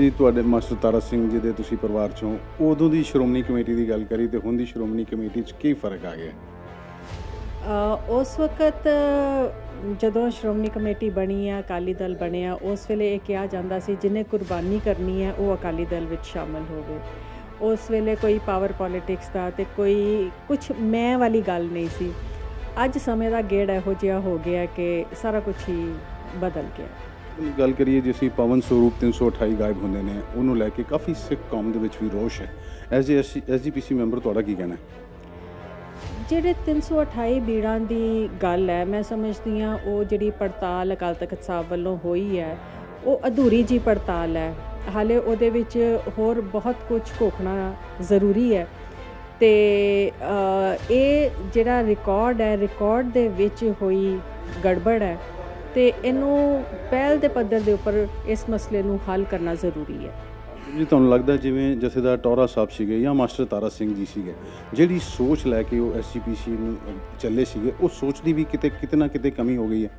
ਜੀ, ਤੁਹਾਡੇ ਮਾਸਟਰ ਤਾਰਾ ਸਿੰਘ ਜੀ ਦੇ ਤੁਸੀਂ ਪਰਿਵਾਰ ਚੋਂ ਉਦੋਂ ਦੀ ਸ਼੍ਰੋਮਣੀ ਕਮੇਟੀ ਦੀ ਗੱਲ ਕਰੀ ਤੇ ਹੁਣ ਦੀ ਸ਼੍ਰੋਮਣੀ ਕਮੇਟੀ 'ਚ ਕੀ ਫ਼ਰਕ ਆ ਗਿਆ? ਉਸ ਵਕਤ ਜਦੋਂ ਸ਼੍ਰੋਮਣੀ ਕਮੇਟੀ ਬਣੀ ਆ, ਅਕਾਲੀ ਦਲ ਬਣਿਆ, ਉਸ ਵੇਲੇ ਇਹ ਕਿਹਾ ਜਾਂਦਾ ਸੀ ਜਿਹਨੇ ਕੁਰਬਾਨੀ ਕਰਨੀ ਹੈ ਉਹ ਅਕਾਲੀ ਦਲ ਵਿੱਚ ਸ਼ਾਮਲ ਹੋਵੇ। ਉਸ ਵੇਲੇ ਕੋਈ ਪਾਵਰ ਪੋਲਿਟਿਕਸ ਦਾ ਤੇ ਕੋਈ ਕੁਝ ਮੈਂ ਵਾਲੀ ਗੱਲ ਨਹੀਂ ਸੀ। ਅੱਜ ਸਮੇਂ ਦਾ ਗੇੜ ਇਹੋ ਜਿਹਾ ਹੋ ਗਿਆ ਕਿ ਸਾਰਾ ਕੁਝ ਹੀ ਬਦਲ ਗਿਆ। ਗੱਲ ਕਰੀਏ, ਜੇ ਅਸੀਂ ਪਵਨ ਸਰੂਪ 328 ਗਾਇਬ ਹੁੰਦੇ ਨੇ, ਉਹਨੂੰ ਲੈ ਕੇ ਕਾਫੀ ਸਿੱਖ ਕੌਮ ਦੇ ਵਿੱਚ ਵੀ ਰੋਸ਼ ਹੈ। ਐਜ਼ ਐਸਜੀਪੀਸੀ ਮੈਂਬਰ, ਤੁਹਾਡਾ ਕੀ ਕਹਿਣਾ ਹੈ? ਜਿਹੜੇ 328 ਬੀੜਾਂ ਦੀ ਗੱਲ ਹੈ, ਮੈਂ ਸਮਝਦੀ ਹਾਂ, ਉਹ ਜਿਹੜੀ ਪੜਤਾਲ ਅਕਾਲ ਤਖਤ ਸਾਹਿਬ ਵੱਲੋਂ ਹੋਈ ਹੈ, ਉਹ ਅਧੂਰੀ ਜੀ ਪੜਤਾਲ ਹੈ। ਹਾਲੇ ਉਹਦੇ ਵਿੱਚ ਹੋਰ ਬਹੁਤ ਕੁਝ ਘੋਖਣਾ ਜ਼ਰੂਰੀ ਹੈ। ਤੇ ਇਹ ਜਿਹੜਾ ਰਿਕਾਰਡ ਹੈ, ਰਿਕਾਰਡ ਦੇ ਵਿੱਚ ਹੋਈ ਗੜਬੜ ਹੈ ਤੇ ਇਹਨੂੰ ਪਹਿਲ ਦੇ ਪੱਧਰ ਦੇ ਉੱਪਰ ਇਸ ਮਸਲੇ ਨੂੰ ਹੱਲ ਕਰਨਾ ਜ਼ਰੂਰੀ ਹੈ। ਜੀ ਤੁਹਾਨੂੰ ਲੱਗਦਾ ਜਿਵੇਂ ਜਥੇਦਾਰ ਟੌਰਾ ਸਾਹਿਬ ਸੀਗੇ ਜਾਂ ਮਾਸਟਰ ਤਾਰਾ ਸਿੰਘ ਜੀ ਸੀਗੇ ਜਿਹੜੀ ਸੋਚ ਲੈ ਕੇ ਉਹ ਐਸਜੀਪੀਸੀ ਨੂੰ ਚੱਲੇ ਸੀਗੇ ਉਹ ਸੋਚ ਦੀ ਵੀ ਕਿਤੇ ਕਿਤੇ ਨਾ ਕਿਤੇ ਕਮੀ ਹੋ ਗਈ ਹੈ?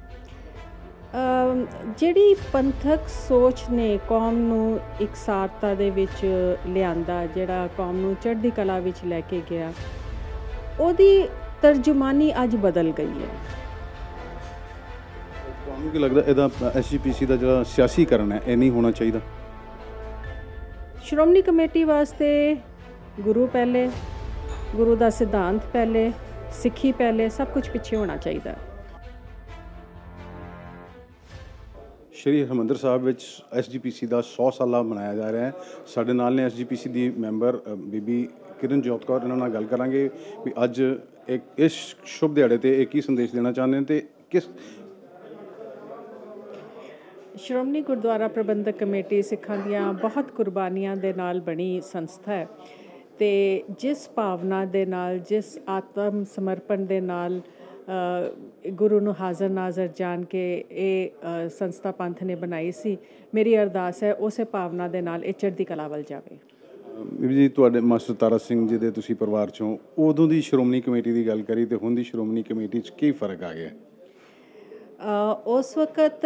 ਜਿਹੜੀ ਪੰਥਕ ਸੋਚ ਨੇ ਕੌਮ ਨੂੰ ਇਕਸਾਰਤਾ ਦੇ ਵਿੱਚ ਲਿਆਂਦਾ ਜਿਹੜਾ ਕੌਮ ਨੂੰ ਚੜ੍ਹਦੀ ਕਲਾ ਵਿੱਚ ਲੈ ਕੇ ਗਿਆ ਉਹਦੀ ਤਰਜਮਾਨੀ ਅੱਜ ਬਦਲ ਗਈ ਹੈ। ਤੁਹਾਨੂੰ ਕੀ ਲੱਗਦਾ ਇਹਦਾ ਐਸਜੀਪੀਸੀ ਦਾ ਜਿਹੜਾ ਸਿਆਸੀਕਰਨ ਹੈ ਇਹ ਨਹੀਂ ਹੋਣਾ ਚਾਹੀਦਾ? ਸ਼੍ਰੋਮਣੀ ਕਮੇਟੀ ਵਾਸਤੇ ਗੁਰੂ ਪਹਿਲੇ ਗੁਰੂ ਦਾ ਸਿਧਾਂਤ ਪਹਿਲੇ ਸਿੱਖੀ ਪਹਿਲੇ ਸਭ ਕੁਝ ਪਿੱਛੇ ਹੋਣਾ ਚਾਹੀਦਾ। ਸ਼੍ਰੀ ਹਰਮੰਦਰ ਸਾਹਿਬ ਵਿੱਚ ਐਸਜੀਪੀਸੀ ਦਾ 100 ਸਾਲਾ ਮਨਾਇਆ ਜਾ ਰਿਹਾ ਹੈ। ਸਾਡੇ ਨਾਲ ਨੇ ਐਸਜੀਪੀਸੀ ਦੀ ਮੈਂਬਰ ਬੀਬੀ ਕਿਰਨ ਜੋਤ ਕੌਰ ਇਹਨਾਂ ਨਾਲ ਗੱਲ ਕਰਾਂਗੇ ਵੀ ਅੱਜ ਇੱਕ ਇਸ ਸ਼ੁਭ ਦਿਹਾੜੇ ਤੇ ਇਹ ਕੀ ਸੰਦੇਸ਼ ਦੇਣਾ ਚਾਹੁੰਦੇ ਨੇ ਤੇ ਕਿਸ ਸ਼੍ਰੋਮਣੀ ਗੁਰਦੁਆਰਾ ਪ੍ਰਬੰਧਕ ਕਮੇਟੀ ਸਿੱਖਾਂ ਦੀਆਂ ਬਹੁਤ ਕੁਰਬਾਨੀਆਂ ਦੇ ਨਾਲ ਬਣੀ ਸੰਸਥਾ ਹੈ ਤੇ ਜਿਸ ਭਾਵਨਾ ਦੇ ਨਾਲ, ਜਿਸ ਆਤਮ ਸਮਰਪਣ ਦੇ ਨਾਲ ਗੁਰੂ ਨੂੰ ਹਾਜ਼ਰ ਨਾਜ਼ਰ ਜਾਣ ਕੇ ਇਹ ਸੰਸਥਾ ਪੰਥ ਨੇ ਬਣਾਈ ਸੀ, ਮੇਰੀ ਅਰਦਾਸ ਹੈ ਉਸੇ ਭਾਵਨਾ ਦੇ ਨਾਲ ਇਹ ਚੜ੍ਹਦੀ ਕਲਾ ਵੱਲ ਜਾਵੇ। ਬੀਬੀ ਜੀ, ਤੁਹਾਡੇ ਮਾਸਟਰ ਤਾਰਾ ਸਿੰਘ ਜੀ ਦੇ ਤੁਸੀਂ ਪਰਿਵਾਰ ਚੋਂ ਉਦੋਂ ਦੀ ਸ਼੍ਰੋਮਣੀ ਕਮੇਟੀ ਦੀ ਗੱਲ ਕਰੀ ਤੇ ਹੁਣ ਦੀ ਸ਼੍ਰੋਮਣੀ ਕਮੇਟੀ 'ਚ ਕੀ ਫ਼ਰਕ ਆ ਗਿਆ? ਉਸ ਵਕਤ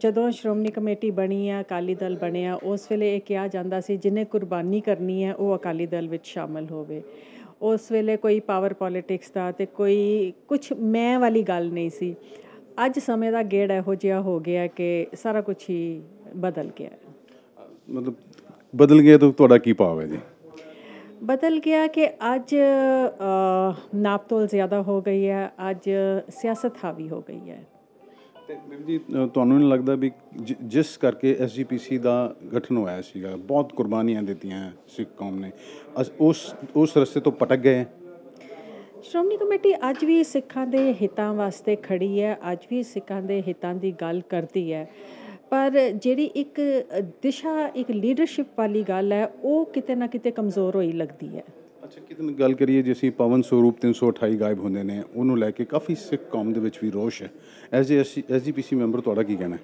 ਜਦੋਂ ਸ਼੍ਰੋਮਣੀ ਕਮੇਟੀ ਬਣੀ ਆ, ਅਕਾਲੀ ਦਲ ਬਣਿਆ, ਉਸ ਵੇਲੇ ਇਹ ਕਿਹਾ ਜਾਂਦਾ ਸੀ ਜਿਹਨੇ ਕੁਰਬਾਨੀ ਕਰਨੀ ਹੈ, ਉਹ ਅਕਾਲੀ ਦਲ ਵਿੱਚ ਸ਼ਾਮਲ ਹੋਵੇ। ਉਸ ਵੇਲੇ ਕੋਈ ਪਾਵਰ ਪੋਲਿਟਿਕਸ ਦਾ ਤੇ ਕੋਈ ਕੁਝ ਮੈਂ ਵਾਲੀ ਗੱਲ ਨਹੀਂ ਸੀ। ਅੱਜ ਸਮੇਂ ਦਾ ਗੇੜ ਇਹੋ ਜਿਹਾ ਹੋ ਗਿਆ ਕਿ ਸਾਰਾ ਕੁਝ ਹੀ ਬਦਲ ਗਿਆ। ਮਤਲਬ ਬਦਲ ਗਿਆ ਤਾਂ ਤੁਹਾਡਾ ਕੀ ਭਾਵ ਹੈ ਜੀ? ਬਦਲ ਗਿਆ ਕਿ ਅੱਜ ਨਾਪਤੋਲ ਜ਼ਿਆਦਾ ਹੋ ਗਈ ਹੈ ਅੱਜ ਸਿਆਸਤ ਹਾਵੀ ਹੋ ਗਈ ਹੈ ਤੇ ਜੀ ਤੁਹਾਨੂੰ ਨਹੀਂ ਲੱਗਦਾ ਵੀ ਜਿਸ ਕਰਕੇ ਐਸਜੀਪੀਸੀ ਦਾ ਗਠਨ ਹੋਇਆ ਸੀਗਾ ਬਹੁਤ ਕੁਰਬਾਨੀਆਂ ਦਿੱਤੀਆਂ ਸਿੱਖ ਕੌਮ ਨੇ ਉਸ ਉਸ ਰਸਤੇ ਤੋਂ ਪਟਕ ਗਏ? ਸ਼੍ਰੋਮਣੀ ਕਮੇਟੀ ਅੱਜ ਵੀ ਸਿੱਖਾਂ ਦੇ ਹਿੱਤਾਂ ਵਾਸਤੇ ਖੜੀ ਹੈ ਅੱਜ ਵੀ ਸਿੱਖਾਂ ਦੇ ਹਿੱਤਾਂ ਦੀ ਗੱਲ ਕਰਦੀ ਹੈ ਪਰ ਜਿਹੜੀ ਇੱਕ ਦਿਸ਼ਾ ਇੱਕ ਲੀਡਰਸ਼ਿਪ ਵਾਲੀ ਗੱਲ ਹੈ ਉਹ ਕਿਤੇ ਨਾ ਕਿਤੇ ਕਮਜ਼ੋਰ ਹੋਈ ਲੱਗਦੀ ਹੈ। ਅੱਛਾ ਕਿਤੇ ਗੱਲ ਕਰੀਏ ਜੇ ਅਸੀਂ ਪਵਨ ਸਰੂਪ 328 ਗਾਇਬ ਹੁੰਦੇ ਨੇ ਉਹਨੂੰ ਲੈ ਕੇ ਕਾਫੀ ਸਿੱਖ ਕੌਮ ਦੇ ਵਿੱਚ ਵੀ ਰੋਸ਼ ਹੈ। ਏ ਐਸਜੀਪੀਸੀ ਮੈਂਬਰ ਤੁਹਾਡਾ ਕੀ ਕਹਿਣਾ ਹੈ?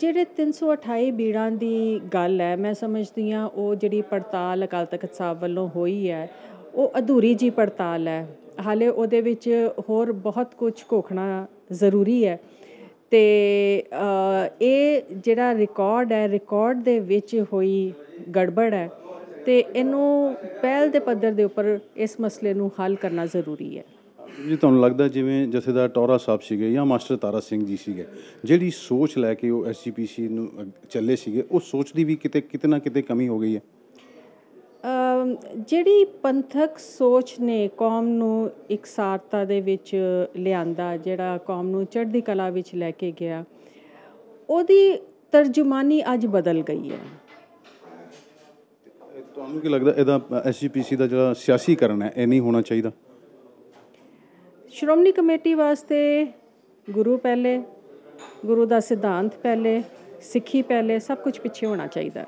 ਜਿਹੜੇ 328 ਬੀੜਾਂ ਦੀ ਗੱਲ ਹੈ ਮੈਂ ਸਮਝਦੀ ਹਾਂ ਉਹ ਜਿਹੜੀ ਪੜਤਾਲ ਅਕਾਲ ਤਖਤ ਸਾਹਿਬ ਵੱਲੋਂ ਹੋਈ ਹੈ ਉਹ ਅਧੂਰੀ ਜੀ ਪੜਤਾਲ ਹੈ। ਹਾਲੇ ਉਹਦੇ ਵਿੱਚ ਹੋਰ ਬਹੁਤ ਕੁਝ ਘੋਖਣਾ ਜ਼ਰੂਰੀ ਹੈ। ਤੇ ਇਹ ਜਿਹੜਾ ਰਿਕਾਰਡ ਹੈ ਰਿਕਾਰਡ ਦੇ ਵਿੱਚ ਹੋਈ ਗੜਬੜ ਹੈ ਅਤੇ ਇਹਨੂੰ ਪਹਿਲ ਦੇ ਪੱਧਰ ਦੇ ਉੱਪਰ ਇਸ ਮਸਲੇ ਨੂੰ ਹੱਲ ਕਰਨਾ ਜ਼ਰੂਰੀ ਹੈ। ਜੀ ਤੁਹਾਨੂੰ ਲੱਗਦਾ ਜਿਵੇਂ ਜਥੇਦਾਰ ਟੌਰਾ ਸਾਹਿਬ ਸੀਗੇ ਜਾਂ ਮਾਸਟਰ ਤਾਰਾ ਸਿੰਘ ਜੀ ਸੀਗੇ ਜਿਹੜੀ ਸੋਚ ਲੈ ਕੇ ਉਹ ਐਸਜੀਪੀਸੀ ਨੂੰ ਅ, ਚੱਲੇ ਸੀਗੇ ਉਹ ਸੋਚ ਦੀ ਵੀ ਕਿਤੇ ਕਿਤੇ ਨਾ ਕਿਤੇ ਕਮੀ ਹੋ ਗਈ ਹੈ? ਜਿਹੜੀ ਪੰਥਕ ਸੋਚ ਨੇ ਕੌਮ ਨੂੰ ਇਕਸਾਰਤਾ ਦੇ ਵਿੱਚ ਲਿਆਂਦਾ ਜਿਹੜਾ ਕੌਮ ਨੂੰ ਚੜ੍ਹਦੀ ਕਲਾ ਵਿੱਚ ਲੈ ਕੇ ਗਿਆ ਉਹਦੀ ਤਰਜਮਾਨੀ ਅੱਜ ਬਦਲ ਗਈ ਹੈ। ਤੁਹਾਨੂੰ ਕੀ ਲੱਗਦਾ ਇਹਦਾ ਐਸਜੀਪੀਸੀ ਦਾ ਜਿਹੜਾ ਸਿਆਸੀਕਰਨ ਹੈ ਇਹ ਨਹੀਂ ਹੋਣਾ ਚਾਹੀਦਾ? ਸ਼੍ਰੋਮਣੀ ਕਮੇਟੀ ਵਾਸਤੇ ਗੁਰੂ ਪਹਿਲੇ ਗੁਰੂ ਦਾ ਸਿਧਾਂਤ ਪਹਿਲੇ ਸਿੱਖੀ ਪਹਿਲੇ ਸਭ ਕੁਝ ਪਿੱਛੇ ਹੋਣਾ ਚਾਹੀਦਾ।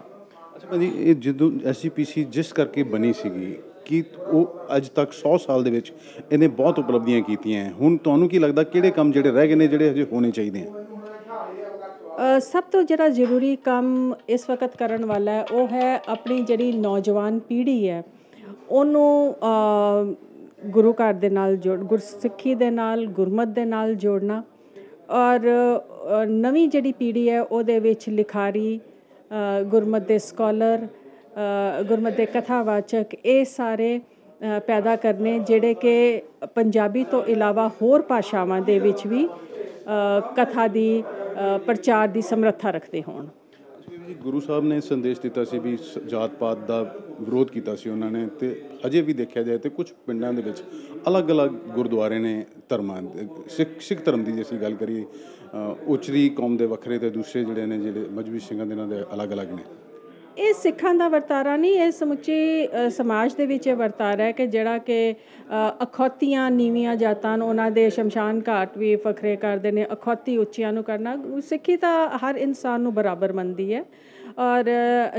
ਭਾਜੀ ਇਹ ਜਦੋਂ ਐਸਜੀਪੀਸੀ ਜਿਸ ਕਰਕੇ ਬਣੀ ਸੀਗੀ, ਕਿ ਉਹ ਅੱਜ ਤੱਕ 100 ਸਾਲ ਦੇ ਵਿੱਚ ਇਹਨੇ ਬਹੁਤ ਉਪਲਬਧੀਆਂ ਕੀਤੀਆਂ ਹੁਣ ਤੁਹਾਨੂੰ ਕੀ ਲੱਗਦਾ ਕਿਹੜੇ ਕੰਮ ਜਿਹੜੇ ਰਹਿ ਗਏ ਨੇ, ਜਿਹੜੇ ਹਜੇ ਹੋਣੇ ਚਾਹੀਦੇ ਆ ਸਭ ਤੋਂ ਜਿਹੜਾ ਜ਼ਰੂਰੀ ਕੰਮ ਇਸ ਵਕਤ ਕਰਨ ਵਾਲਾ ਹੈ, ਉਹ ਹੈ ਆਪਣੀ ਜਿਹੜੀ ਨੌਜਵਾਨ ਪੀੜ੍ਹੀ ਹੈ। ਉਹਨੂੰ ਗੁਰੂ ਘਰ ਦੇ ਨਾਲ ਜੋੜ, ਗੁਰਸਿੱਖੀ ਦੇ ਨਾਲ, ਗੁਰਮਤ ਦੇ ਨਾਲ ਜੋੜਨਾ ਔਰ ਨਵੀਂ ਜਿਹੜੀ ਪੀੜ੍ਹੀ ਹੈ, ਉਹਦੇ ਵਿੱਚ ਲਿਖਾਰੀ ਗੁਰਮਤ ਦੇ ਸਕਾਲਰ ਗੁਰਮਤ ਦੇ ਕਥਾਵਾਚਕ, ਇਹ ਸਾਰੇ ਪੈਦਾ ਕਰਨੇ ਜਿਹੜੇ ਕਿ ਪੰਜਾਬੀ ਤੋਂ ਇਲਾਵਾ ਹੋਰ ਭਾਸ਼ਾਵਾਂ ਦੇ ਵਿੱਚ ਵੀ ਕਥਾ ਦੀ ਪ੍ਰਚਾਰ ਦੀ ਸਮਰੱਥਾ ਰੱਖਦੇ ਹੋਣ। ਜੀ ਗੁਰੂ ਸਾਹਿਬ ਨੇ ਸੰਦੇਸ਼ ਦਿੱਤਾ ਸੀ ਵੀ ਸ- ਜਾਤ ਪਾਤ ਦਾ ਵਿਰੋਧ ਕੀਤਾ ਸੀ ਉਹਨਾਂ ਨੇ ਤੇ ਅਜੇ ਵੀ ਦੇਖਿਆ ਜਾਏ ਤੇ ਕੁਝ ਪਿੰਡਾਂ ਦੇ ਵਿੱਚ ਅਲੱਗ-ਅਲੱਗ ਗੁਰਦੁਆਰੇ ਨੇ ਧਰਮਾਂ ਸਿੱਖ ਸਿੱਖ ਧਰਮ ਦੀ ਜੇ ਅਸੀਂ ਗੱਲ ਕਰੀਏ ਅ, ਉਚਰੀ ਕੌਮ ਦੇ ਵੱਖਰੇ ਤੇ ਦੂਸਰੇ ਜਿਹੜੇ ਨੇ ਜਿਹੜੇ ਮਜਬੀ ਸਿੰਘਾਂ ਦੇ ਨਾਲ ਦੇ ਅਲੱਗ-ਅਲੱਗ ਨੇ। ਇਹ ਸਿੱਖਾਂ ਦਾ ਵਰਤਾਰਾ ਨਹੀਂ, ਇਹ ਸਮੁੱਚੀ ਸਮਾਜ ਦੇ ਵਿੱਚ ਇਹ ਵਰਤਾਰਾ ਹੈ ਕਿ ਜਿਹੜਾ ਕਿ ਅਖੌਤੀਆਂ, ਨੀਵੀਆਂ ਜਾਤਾਂ ਨੂੰ ਉਹਨਾਂ ਦੇ ਸ਼ਮਸ਼ਾਨ ਘਾਟ ਵੀ ਵੱਖਰੇ ਕਰਦੇ ਨੇ, ਅਖੌਤੀ ਉੱਚੀਆਂ ਨੂੰ ਕਰਨਾ, ਸਿੱਖੀ ਤਾਂ ਹਰ ਇਨਸਾਨ ਨੂੰ ਬਰਾਬਰ ਮੰਨਦੀ ਹੈ। ਔਰ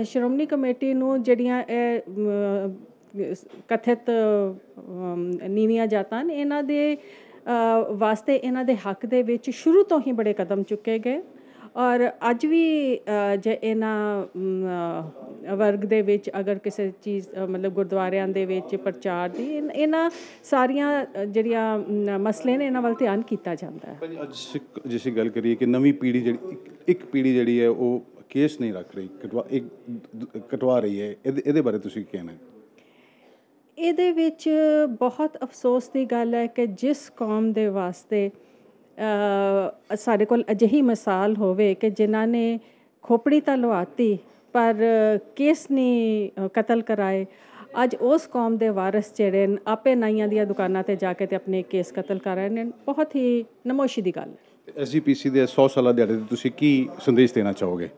ਸ਼੍ਰੋਮਣੀ ਕਮੇਟੀ ਨੂੰ ਜਿਹੜੀਆਂ ਇਹ ਕਥਿਤ ਨੀਵੀਆਂ ਜਾਤਾਂ ਨੇ, ਇਹਨਾਂ ਦੇ ਵਾਸਤੇ ਇਹਨਾਂ ਦੇ ਹੱਕ ਦੇ ਵਿੱਚ ਸ਼ੁਰੂ ਤੋਂ ਹੀ ਬੜੇ ਕਦਮ ਚੁੱਕੇ ਗਏ। ਔਰ ਅੱਜ ਵੀ ਜੇ ਇਹਨਾਂ ਵਰਗ ਦੇ ਵਿੱਚ ਅਗਰ ਕਿਸੇ ਚੀਜ਼ ਮਤਲਬ ਗੁਰਦੁਆਰਿਆਂ ਦੇ ਵਿੱਚ ਪ੍ਰਚਾਰ ਦੀ ਇਹਨਾਂ ਸਾਰੀਆਂ ਜਿਹੜੀਆਂ ਮਸਲੇ ਨੇ ਇਹਨਾਂ ਵੱਲ ਧਿਆਨ ਕੀਤਾ ਜਾਂਦਾ ਹੈ। ਅੱਜ ਸਿੱਖ ਜੇ ਅਸੀਂ ਗੱਲ ਕਰੀਏ ਕਿ ਨਵੀਂ ਪੀੜ੍ਹੀ ਜਿਹੜੀ ਇੱਕ- ਪੀੜ੍ਹੀ ਜਿਹੜੀ ਹੈ ਉਹ ਕੇਸ ਨਹੀਂ ਰੱਖ ਰਹੀ ਕਟਵਾ ਇੱਕ ਕਟਵਾ ਰਹੀ ਹੈ। ਇਹਦੇ ਬਾਰੇ ਤੁਸੀਂ ਕੀ ਕਹਿਣਾ ਇਹਦੇ ਵਿੱਚ ਬਹੁਤ ਅਫਸੋਸ ਦੀ ਗੱਲ ਹੈ ਕਿ ਜਿਸ ਕੌਮ ਦੇ ਵਾਸਤੇ ਸਾਡੇ ਕੋਲ ਅਜਿਹੀ ਮਿਸਾਲ ਹੋਵੇ ਕਿ ਜਿਨ੍ਹਾਂ ਨੇ ਖੋਪੜੀ ਤਾਂ ਲਵਾਤੀ ਪਰ ਕੇਸ ਨਹੀਂ ਕਤਲ ਕਰਾਏ? ਅੱਜ ਉਸ ਕੌਮ ਦੇ ਵਾਰਿਸ ਜਿਹੜੇ ਆਪੇ ਨਾਈਆਂ ਦੀਆਂ ਦੁਕਾਨਾਂ ਤੇ ਜਾ ਕੇ ਤੇ ਆਪਣੇ ਕੇਸ ਕਤਲ ਕਰ ਰਹੇ ਨੇ। ਬਹੁਤ ਹੀ ਨਮੋਸ਼ੀ ਦੀ ਗੱਲ ਹੈ। ਐਸਜੀਪੀਸੀ ਦੇ 100 ਸਾਲਾ ਦਿਹਾੜੇ ਤੇ ਤੁਸੀਂ ਕੀ ਸੰਦੇਸ਼ ਦੇਣਾ ਚਾਹੋਗੇ?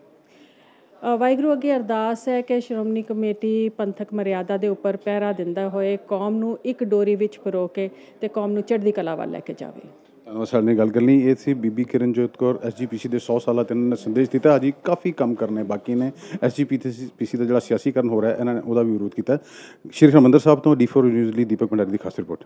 ਵਾਹਿਗੁਰੂ ਅੱਗੇ ਅਰਦਾਸ ਹੈ ਕਿ ਸ਼੍ਰੋਮਣੀ ਕਮੇਟੀ ਪੰਥਕ ਮਰਿਆਦਾ ਦੇ ਉੱਪਰ ਪਹਿਰਾ ਦਿੰਦਾ ਹੋਏ ਕੌਮ ਨੂੰ ਇੱਕ ਡੋਰੀ ਵਿੱਚ ਪਰੋ ਕੇ ਤੇ ਕੌਮ ਨੂੰ ਚੜ੍ਹਦੀ ਕਲਾ ਵੱਲ ਲੈ ਕੇ ਜਾਵੇ। ਧੰਨਵਾਦ ਸਾਡੇ ਨਾਲ ਗੱਲ ਕਰਨ ਲਈ। ਇਹ ਸੀ ਬੀਬੀ ਕਿਰਨਜੋਤ ਕੌਰ ਐਸਜੀਪੀਸੀ ਦੇ 100 ਸਾਲਾਂ ਤੇ ਇਹਨਾਂ ਨੇ ਸੰਦੇਸ਼ ਦਿੱਤਾ। ਅਜੀ ਕਾਫੀ ਕੰਮ ਕਰਨੇ ਬਾਕੀ ਨੇ। ਐਸਜੀਪੀਸੀ ਦਾ ਜਿਹੜਾ ਸਿਆਸੀਕਰਨ ਹੋ ਰਿਹਾ, ਇਹਨਾਂ ਨੇ ਉਹਦਾ ਵੀ ਵਿਰੋਧ ਕੀਤਾ। ਸ਼੍ਰੀ ਹਰਿਮੰਦਰ ਸਾਹਿਬ ਤੋਂ ਡੀ4 ਨਿਊਜ਼ ਲਈ ਦੀਪਕ ਭੰਡਾਰੀ ਦੀ ਖਾਸ ਰਿਪੋਰਟ।